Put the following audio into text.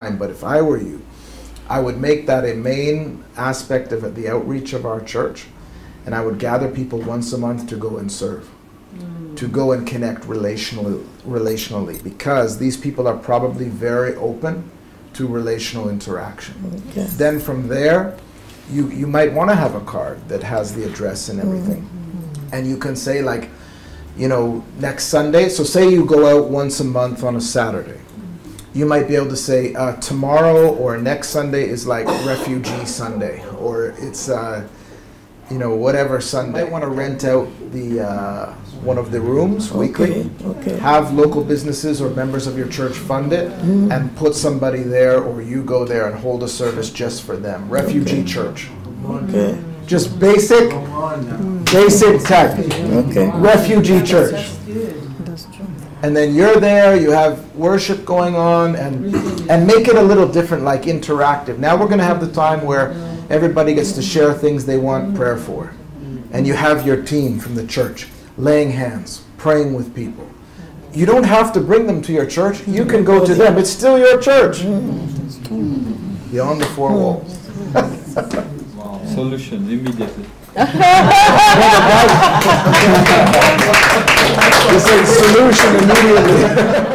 but if I were you, I would make that a main aspect of the outreach of our church, and I would gather people once a month to go and serve, mm. to go and connect relationally, relationally, because these people are probably very open to relational interaction. Okay. Then from there, you, you might want to have a card that has the address and everything. Mm-hmm. And you can say, like, you know, next Sunday, so say you go out once a month on a Saturday. You might be able to say, uh, tomorrow or next Sunday is like Refugee Sunday, or it's, uh, you know, whatever Sunday. I want to rent out the, uh, one of the rooms weekly Okay, okay. have local businesses or members of your church fund it and put somebody there or you go there and hold a service just for them. Refugee church. Okay, just basic basic tech okay. refugee church. That's true. And then you're there you have worship going on and mm-hmm. and make it a little different like interactive. Now we're going to have the time where everybody gets to share things they want mm-hmm. prayer for. Mm-hmm. And you have your team from the church laying hands praying with people. You don't have to bring them to your church. You can go to them. It's still your church. Beyond the four walls. Solution immediately. say solution immediately